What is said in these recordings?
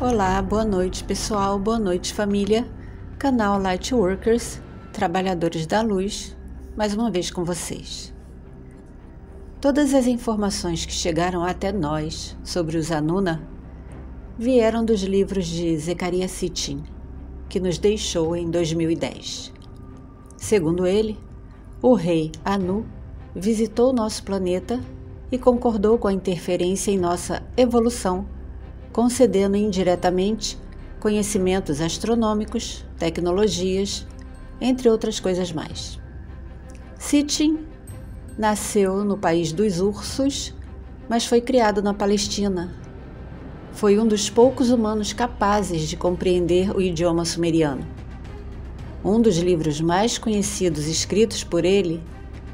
Olá, boa noite pessoal, boa noite família, canal Lightworkers, Trabalhadores da Luz, mais uma vez com vocês. Todas as informações que chegaram até nós sobre os Anuna vieram dos livros de Zecaria Sitchin, que nos deixou em 2010. Segundo ele, o rei Anu visitou nosso planeta e concordou com a interferência em nossa evolução concedendo indiretamente conhecimentos astronômicos, tecnologias, entre outras coisas mais. Sitchin nasceu no país dos ursos, mas foi criado na Palestina. Foi um dos poucos humanos capazes de compreender o idioma sumeriano. Um dos livros mais conhecidos escritos por ele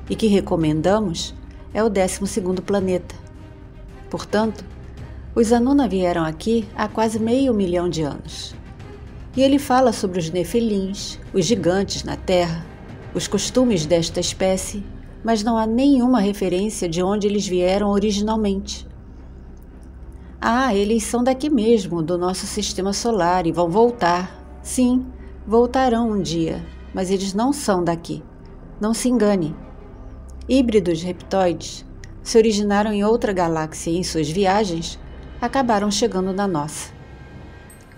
e que recomendamos é o 12º Planeta. Portanto, os Anuna vieram aqui há quase meio milhão de anos. E ele fala sobre os nefilins, os gigantes na Terra, os costumes desta espécie, mas não há nenhuma referência de onde eles vieram originalmente. Ah, eles são daqui mesmo, do nosso sistema solar, e vão voltar. Sim, voltarão um dia, mas eles não são daqui. Não se engane. Híbridos reptoides se originaram em outra galáxia e em suas viagens acabaram chegando na nossa.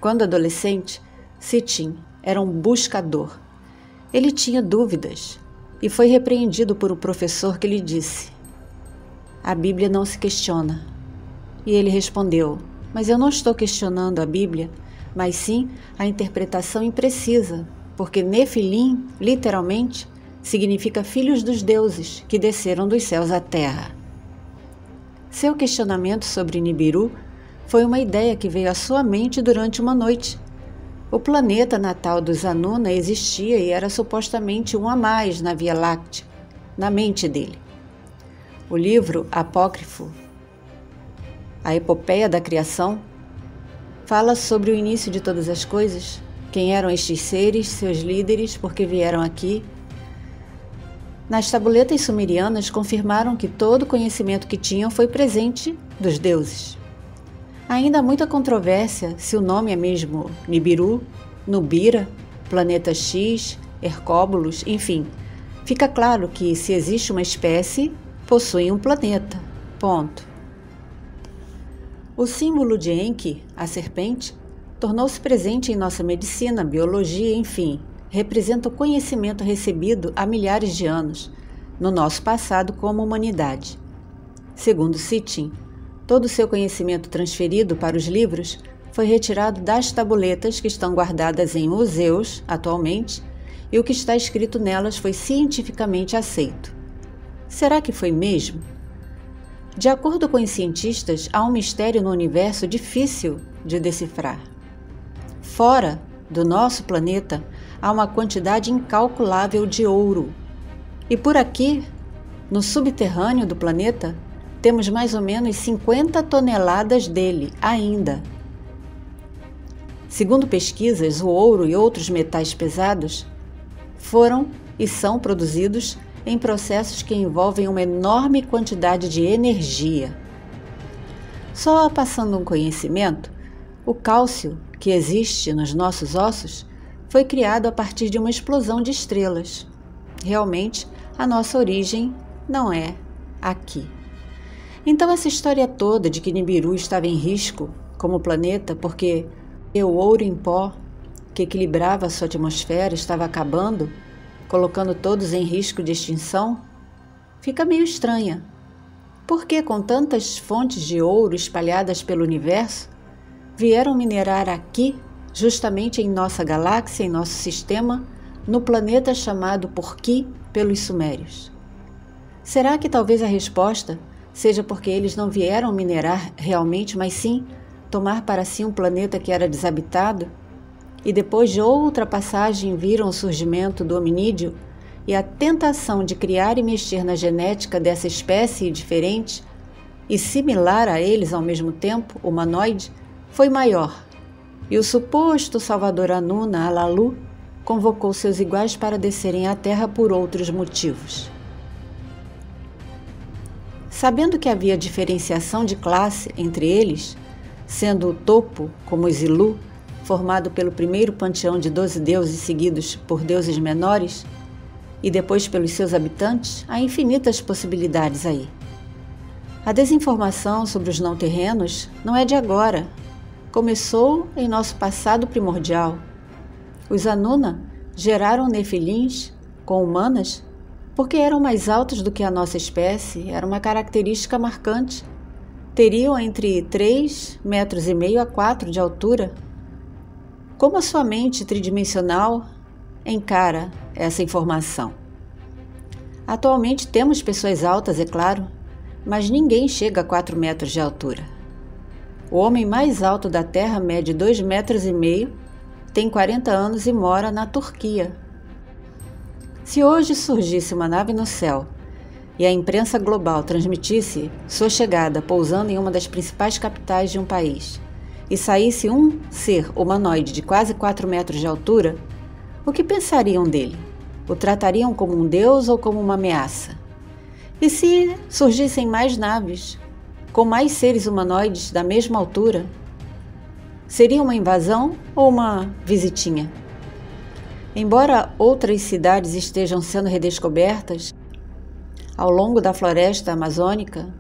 Quando adolescente, Sitin era um buscador. Ele tinha dúvidas e foi repreendido por um professor que lhe disse: A Bíblia não se questiona. E ele respondeu: Mas eu não estou questionando a Bíblia, mas sim a interpretação imprecisa, porque Nefilim, literalmente, significa filhos dos deuses que desceram dos céus à terra. Seu questionamento sobre Nibiru foi uma ideia que veio à sua mente durante uma noite. O planeta natal dos Anuna existia e era supostamente um a mais na Via Láctea, na mente dele. O livro apócrifo, A Epopeia da Criação, fala sobre o início de todas as coisas, quem eram estes seres, seus líderes, por que vieram aqui. Nas tabuletas sumerianas confirmaram que todo o conhecimento que tinham foi presente dos deuses. Ainda há muita controvérsia se o nome é mesmo Nibiru, Nubira, Planeta X, Hercóbulos, enfim. Fica claro que se existe uma espécie, possui um planeta. Ponto. O símbolo de Enki, a serpente, tornou-se presente em nossa medicina, biologia, enfim, representa o conhecimento recebido há milhares de anos, no nosso passado como humanidade. Segundo Sitchin, Todo o seu conhecimento transferido para os livros foi retirado das tabuletas que estão guardadas em museus atualmente, e o que está escrito nelas foi cientificamente aceito. Será que foi mesmo? De acordo com os cientistas, há um mistério no universo difícil de decifrar. Fora do nosso planeta há uma quantidade incalculável de ouro. E por aqui, no subterrâneo do planeta, temos mais ou menos 50 toneladas dele ainda. Segundo pesquisas, o ouro e outros metais pesados foram e são produzidos em processos que envolvem uma enorme quantidade de energia. Só passando um conhecimento, o cálcio que existe nos nossos ossos foi criado a partir de uma explosão de estrelas. Realmente, a nossa origem não é aqui. Então, essa história toda de que Nibiru estava em risco como planeta porque o ouro em pó que equilibrava sua atmosfera estava acabando, colocando todos em risco de extinção, fica meio estranha. Por que, com tantas fontes de ouro espalhadas pelo universo, vieram minerar aqui, justamente em nossa galáxia, em nosso sistema, no planeta chamado por Ki pelos Sumérios? Será que talvez a resposta seja porque eles não vieram minerar realmente, mas sim tomar para si um planeta que era desabitado, e depois de outra passagem viram o surgimento do hominídeo e a tentação de criar e mexer na genética dessa espécie diferente e similar a eles ao mesmo tempo, humanoide, foi maior. E o suposto salvador Anuna, Alalu, convocou seus iguais para descerem à Terra por outros motivos. Sabendo que havia diferenciação de classe entre eles, sendo o topo, como o Zilu, formado pelo primeiro panteão de doze deuses seguidos por deuses menores, e depois pelos seus habitantes, há infinitas possibilidades aí. A desinformação sobre os não terrenos não é de agora. Começou em nosso passado primordial. Os Anuna geraram nefilins com humanas porque eram mais altos do que a nossa espécie, era uma característica marcante. Teriam entre 3 metros e meio a 4 de altura. Como a sua mente tridimensional encara essa informação? Atualmente temos pessoas altas, é claro, mas ninguém chega a 4 metros de altura. O homem mais alto da Terra mede 2 metros e meio, tem 40 anos e mora na Turquia, se hoje surgisse uma nave no céu e a imprensa global transmitisse sua chegada pousando em uma das principais capitais de um país e saísse um ser humanoide de quase 4 metros de altura, o que pensariam dele? O tratariam como um deus ou como uma ameaça? E se surgissem mais naves, com mais seres humanoides da mesma altura? Seria uma invasão ou uma visitinha? Embora outras cidades estejam sendo redescobertas, ao longo da floresta amazônica,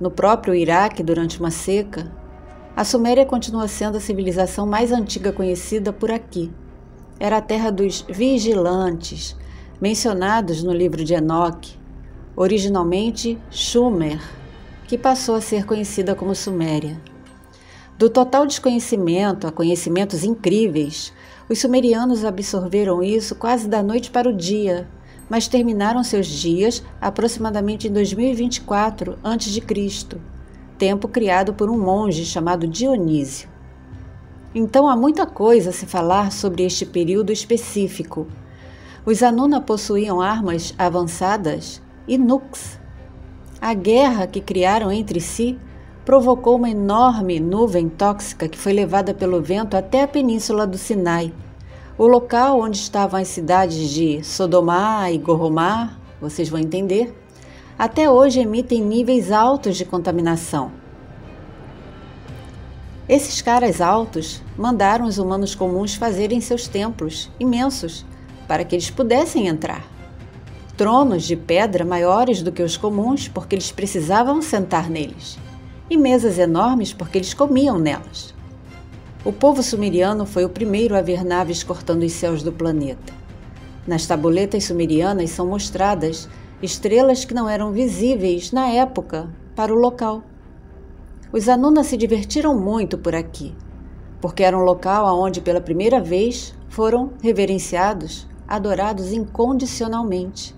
no próprio Iraque durante uma seca, a Suméria continua sendo a civilização mais antiga conhecida por aqui. Era a terra dos vigilantes, mencionados no livro de Enoque, originalmente Sumer, que passou a ser conhecida como Suméria. Do total desconhecimento a conhecimentos incríveis, os sumerianos absorveram isso quase da noite para o dia, mas terminaram seus dias aproximadamente em 2024 a.C., tempo criado por um monge chamado Dionísio. Então há muita coisa a se falar sobre este período específico. Os Anuna possuíam armas avançadas e nukes. A guerra que criaram entre si provocou uma enorme nuvem tóxica que foi levada pelo vento até a península do Sinai. O local onde estavam as cidades de Sodomá e Goromá, vocês vão entender, até hoje emitem níveis altos de contaminação. Esses caras altos mandaram os humanos comuns fazerem seus templos imensos para que eles pudessem entrar. Tronos de pedra maiores do que os comuns porque eles precisavam sentar neles e mesas enormes porque eles comiam nelas. O povo sumeriano foi o primeiro a ver naves cortando os céus do planeta. Nas tabuletas sumerianas são mostradas estrelas que não eram visíveis na época para o local. Os Anuna se divertiram muito por aqui, porque era um local onde pela primeira vez foram reverenciados, adorados incondicionalmente.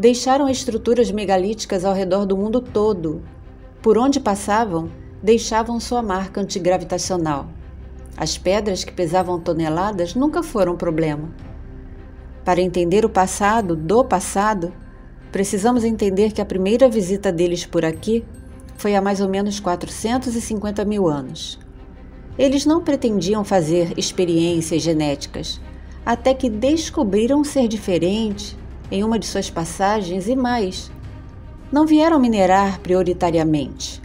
Deixaram estruturas megalíticas ao redor do mundo todo por onde passavam, deixavam sua marca antigravitacional. As pedras que pesavam toneladas nunca foram problema. Para entender o passado do passado, precisamos entender que a primeira visita deles por aqui foi há mais ou menos 450 mil anos. Eles não pretendiam fazer experiências genéticas, até que descobriram ser diferente em uma de suas passagens e mais, não vieram minerar prioritariamente.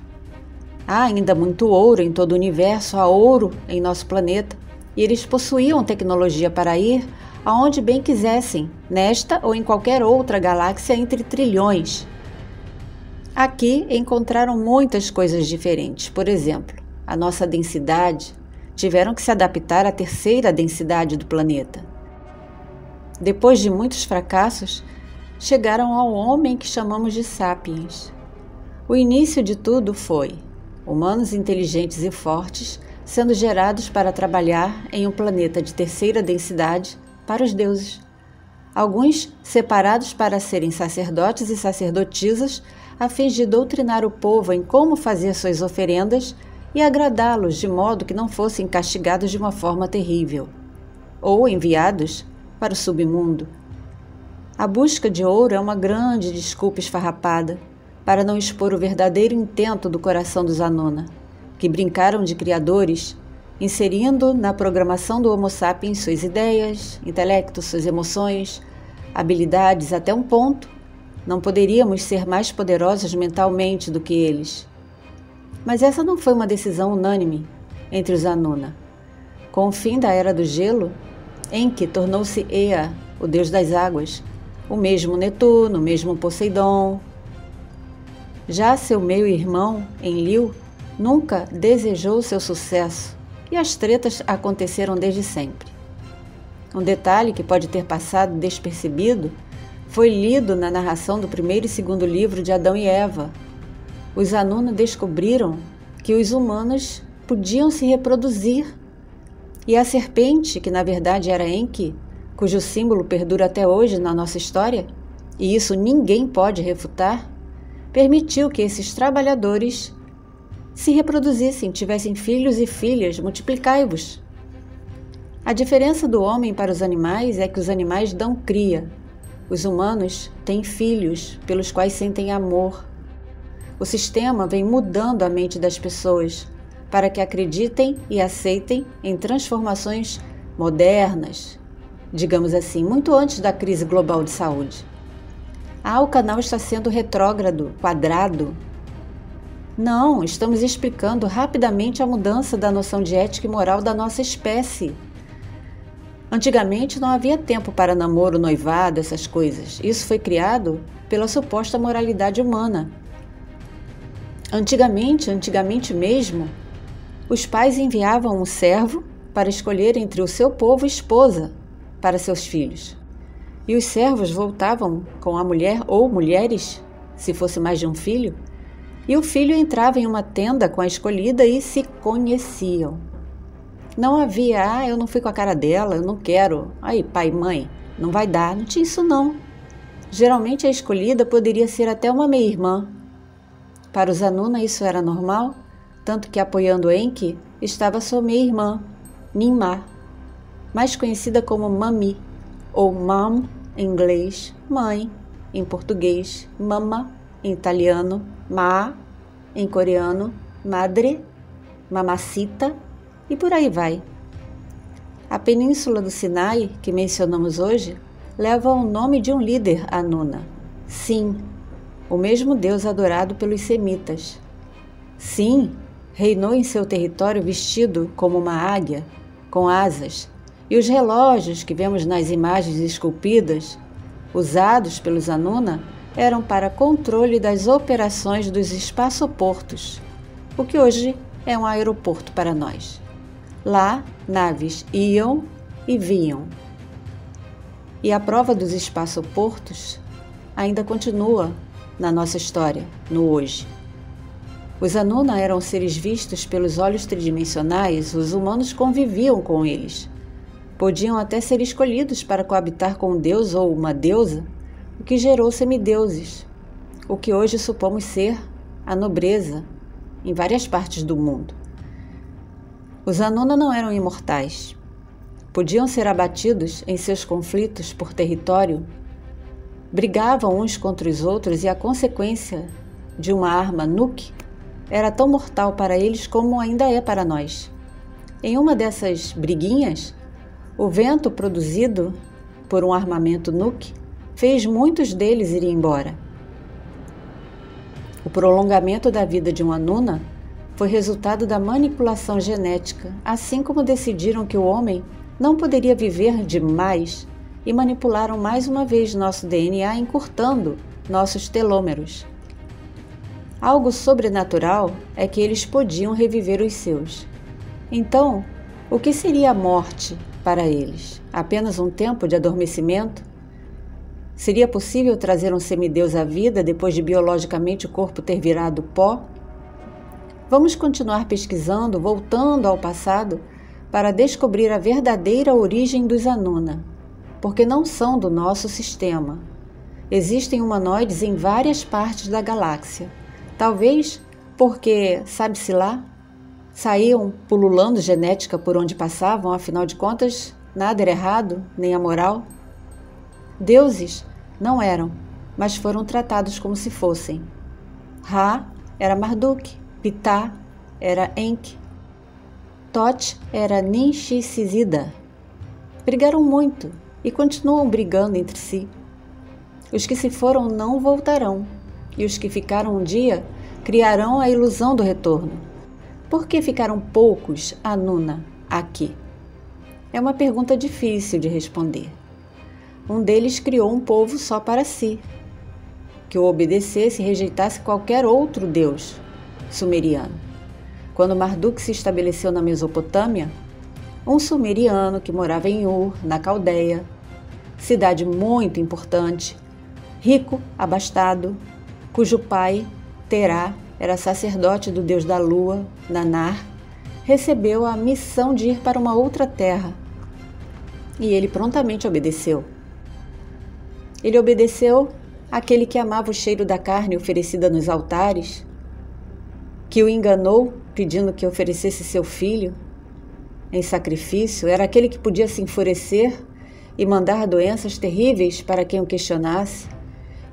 Há ainda muito ouro em todo o universo, há ouro em nosso planeta, e eles possuíam tecnologia para ir aonde bem quisessem, nesta ou em qualquer outra galáxia entre trilhões. Aqui encontraram muitas coisas diferentes. Por exemplo, a nossa densidade. Tiveram que se adaptar à terceira densidade do planeta. Depois de muitos fracassos, chegaram ao homem que chamamos de sapiens. O início de tudo foi humanos inteligentes e fortes sendo gerados para trabalhar em um planeta de terceira densidade para os deuses. Alguns separados para serem sacerdotes e sacerdotisas, a fim de doutrinar o povo em como fazer suas oferendas e agradá-los de modo que não fossem castigados de uma forma terrível, ou enviados para o submundo a busca de ouro é uma grande desculpa esfarrapada para não expor o verdadeiro intento do coração dos Anona, que brincaram de criadores, inserindo na programação do Homo sapiens suas ideias, intelecto, suas emoções, habilidades até um ponto. Não poderíamos ser mais poderosos mentalmente do que eles. Mas essa não foi uma decisão unânime entre os Anuna. Com o fim da Era do Gelo, Enki tornou-se Ea, o deus das águas, o mesmo Netuno, o mesmo Poseidon. Já seu meio-irmão, Enlil, nunca desejou seu sucesso e as tretas aconteceram desde sempre. Um detalhe que pode ter passado despercebido foi lido na narração do primeiro e segundo livro de Adão e Eva. Os Anuna descobriram que os humanos podiam se reproduzir. E a serpente, que na verdade era Enki, cujo símbolo perdura até hoje na nossa história, e isso ninguém pode refutar, permitiu que esses trabalhadores se reproduzissem, tivessem filhos e filhas, multiplicai-vos. A diferença do homem para os animais é que os animais dão cria. Os humanos têm filhos pelos quais sentem amor. O sistema vem mudando a mente das pessoas para que acreditem e aceitem em transformações modernas, digamos assim, muito antes da crise global de saúde. Ah, o canal está sendo retrógrado, quadrado. Não, estamos explicando rapidamente a mudança da noção de ética e moral da nossa espécie. Antigamente não havia tempo para namoro, noivado, essas coisas. Isso foi criado pela suposta moralidade humana. Antigamente, antigamente mesmo, os pais enviavam um servo para escolher entre o seu povo esposa para seus filhos. E os servos voltavam com a mulher ou mulheres, se fosse mais de um filho, e o filho entrava em uma tenda com a escolhida e se conheciam. Não havia, ah, eu não fui com a cara dela, eu não quero. Aí, pai mãe, não vai dar. Não tinha isso, não. Geralmente a escolhida poderia ser até uma meia-irmã. Para os Anuna isso era normal, tanto que apoiando Enki estava sua meia-irmã, Ninmá, mais conhecida como Mami, ou Mam em inglês, mãe, em português, Mama, em italiano, Ma, em coreano, Madre, Mamacita e por aí vai. A península do Sinai, que mencionamos hoje, leva o nome de um líder Anuna. Sim, o mesmo Deus adorado pelos semitas. Sim, reinou em seu território vestido como uma águia, com asas, e os relógios que vemos nas imagens esculpidas, usados pelos Anuna, eram para controle das operações dos espaçoportos, o que hoje é um aeroporto para nós. Lá, naves iam e vinham. E a prova dos espaçoportos ainda continua na nossa história, no hoje. Os Anuna eram seres vistos pelos olhos tridimensionais, os humanos conviviam com eles. Podiam até ser escolhidos para coabitar com um deus ou uma deusa, o que gerou semideuses, o que hoje supomos ser a nobreza em várias partes do mundo. Os Anuna não eram imortais. Podiam ser abatidos em seus conflitos por território. Brigavam uns contra os outros e a consequência de uma arma nuke era tão mortal para eles como ainda é para nós. Em uma dessas briguinhas, o vento produzido por um armamento nuke fez muitos deles ir embora. O prolongamento da vida de um Anuna foi resultado da manipulação genética, assim como decidiram que o homem não poderia viver demais e manipularam mais uma vez nosso DNA, encurtando nossos telômeros. Algo sobrenatural é que eles podiam reviver os seus. Então, o que seria a morte para eles? Apenas um tempo de adormecimento? Seria possível trazer um semideus à vida depois de biologicamente o corpo ter virado pó? Vamos continuar pesquisando, voltando ao passado, para descobrir a verdadeira origem dos Anuna, porque não são do nosso sistema. Existem humanoides em várias partes da galáxia. Talvez porque, sabe-se lá, saíam pululando genética por onde passavam, afinal de contas, nada era errado, nem a moral. Deuses não eram, mas foram tratados como se fossem. Ra era Marduk, Pitá era Enki. Tot era Ninshizida. Brigaram muito e continuam brigando entre si. Os que se foram não voltarão, e os que ficaram um dia criarão a ilusão do retorno. Por que ficaram poucos Anuna aqui? É uma pergunta difícil de responder. Um deles criou um povo só para si, que o obedecesse e rejeitasse qualquer outro deus sumeriano. Quando Marduk se estabeleceu na Mesopotâmia, um sumeriano que morava em Ur, na Caldeia, cidade muito importante, rico, abastado, cujo pai, Terá, era sacerdote do deus da lua, Nanar, recebeu a missão de ir para uma outra terra. E ele prontamente obedeceu. Ele obedeceu àquele que amava o cheiro da carne oferecida nos altares, que o enganou pedindo que oferecesse seu filho em sacrifício, era aquele que podia se enfurecer e mandar doenças terríveis para quem o questionasse.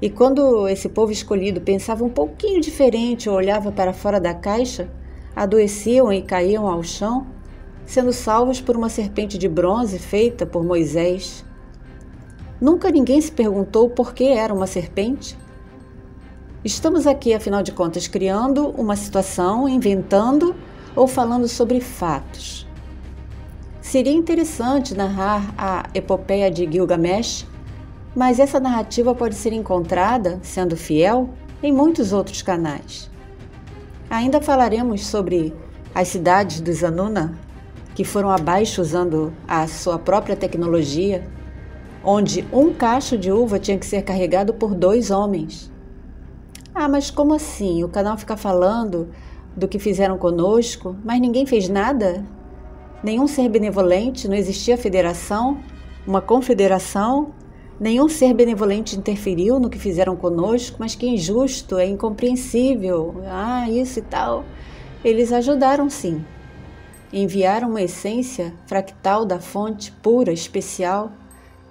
E quando esse povo escolhido pensava um pouquinho diferente ou olhava para fora da caixa, adoeciam e caíam ao chão, sendo salvos por uma serpente de bronze feita por Moisés. Nunca ninguém se perguntou por que era uma serpente. Estamos aqui, afinal de contas, criando uma situação, inventando ou falando sobre fatos. Seria interessante narrar a epopeia de Gilgamesh, mas essa narrativa pode ser encontrada, sendo fiel, em muitos outros canais. Ainda falaremos sobre as cidades dos Anuna, que foram abaixo usando a sua própria tecnologia, onde um cacho de uva tinha que ser carregado por dois homens. Ah, mas como assim? O canal fica falando do que fizeram conosco, mas ninguém fez nada? nenhum ser benevolente, não existia federação, uma confederação, nenhum ser benevolente interferiu no que fizeram conosco, mas que injusto, é incompreensível, ah, isso e tal. Eles ajudaram sim. Enviaram uma essência fractal da fonte pura, especial,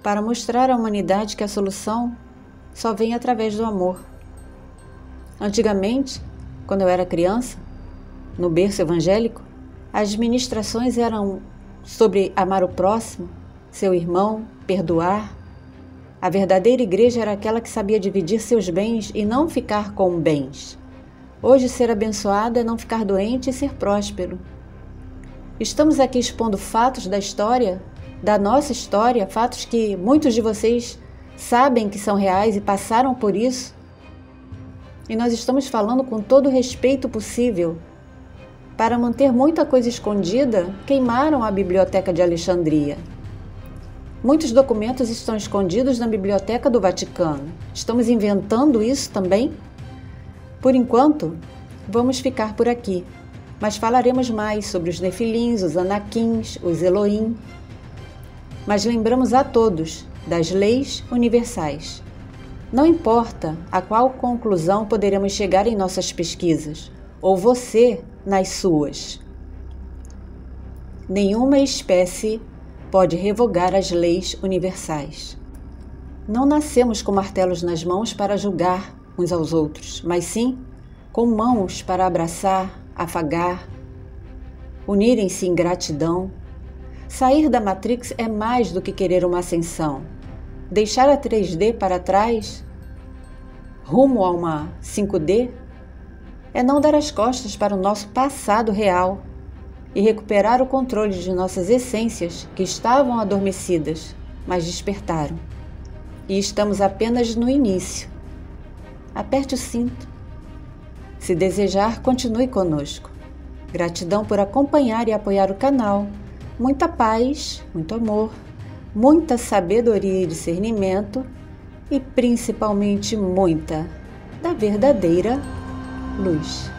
para mostrar à humanidade que a solução só vem através do amor. Antigamente, quando eu era criança, no berço evangélico, as ministrações eram sobre amar o próximo, seu irmão, perdoar. A verdadeira igreja era aquela que sabia dividir seus bens e não ficar com bens. Hoje, ser abençoado é não ficar doente e ser próspero. Estamos aqui expondo fatos da história, da nossa história, fatos que muitos de vocês sabem que são reais e passaram por isso. E nós estamos falando com todo o respeito possível para manter muita coisa escondida, queimaram a Biblioteca de Alexandria. Muitos documentos estão escondidos na Biblioteca do Vaticano. Estamos inventando isso também? Por enquanto, vamos ficar por aqui, mas falaremos mais sobre os nefilins, os anaquins, os Elohim. Mas lembramos a todos das leis universais. Não importa a qual conclusão poderemos chegar em nossas pesquisas, ou você nas suas. Nenhuma espécie pode revogar as leis universais. Não nascemos com martelos nas mãos para julgar uns aos outros, mas sim com mãos para abraçar, afagar, unirem-se em gratidão. Sair da Matrix é mais do que querer uma ascensão. Deixar a 3D para trás, rumo a uma 5D, é não dar as costas para o nosso passado real e recuperar o controle de nossas essências que estavam adormecidas, mas despertaram. E estamos apenas no início. Aperte o cinto. Se desejar, continue conosco. Gratidão por acompanhar e apoiar o canal. Muita paz, muito amor, muita sabedoria e discernimento e principalmente muita da verdadeira luz.